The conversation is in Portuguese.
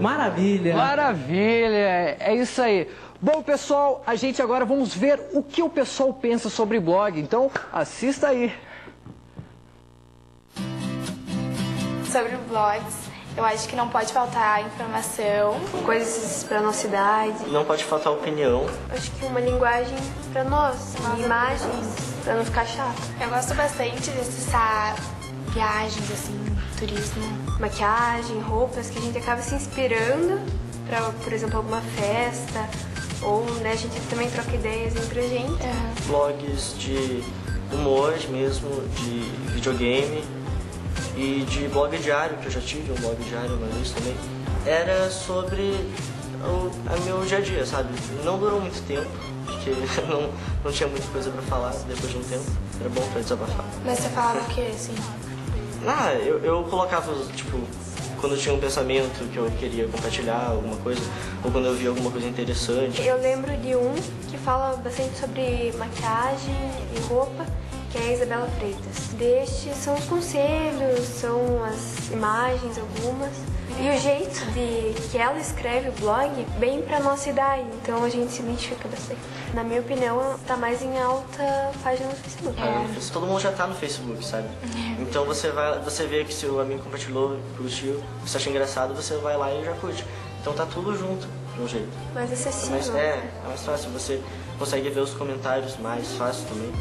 Maravilha. Maravilha, é isso aí. Bom, pessoal, a gente agora vamos ver o que o pessoal pensa sobre blog. Então, assista aí. Sobre blogs, eu acho que não pode faltar informação, coisas para nossa idade. Não pode faltar opinião. Acho que uma linguagem para nós, imagens, para não ficar chato. Eu gosto bastante de acessar viagens, assim, turismo, maquiagem, roupas, que a gente acaba se inspirando para, por exemplo, alguma festa. Ou né, a gente também troca ideias entre a gente. Blogs de humor mesmo, de videogame e de blog diário, que eu já tive um blog diário uma vez também. Era sobre o a meu dia a dia, sabe? Não durou muito tempo, porque não, não tinha muita coisa pra falar depois de um tempo. Era bom pra desabafar. Mas você falava o quê, assim? Ah, eu, eu colocava, tipo, quando eu tinha um pensamento que eu queria compartilhar alguma coisa, ou quando eu via alguma coisa interessante. Eu lembro de um que fala bastante sobre maquiagem e roupa, que é a Isabela Freitas. Destes são os conselhos, são as imagens algumas. O jeito de que ela escreve o blog bem pra nossa idade, então a gente se identifica bastante. Na minha opinião, tá mais em alta página no Facebook. É, Todo mundo já tá no Facebook, sabe? Então você vai, você vê que seu amigo compartilhou, curtiu, você acha engraçado, você vai lá e já curte. Então tá tudo junto, de um jeito. Mais É acessível. mais, é, é mais fácil, você consegue ver os comentários mais fácil também.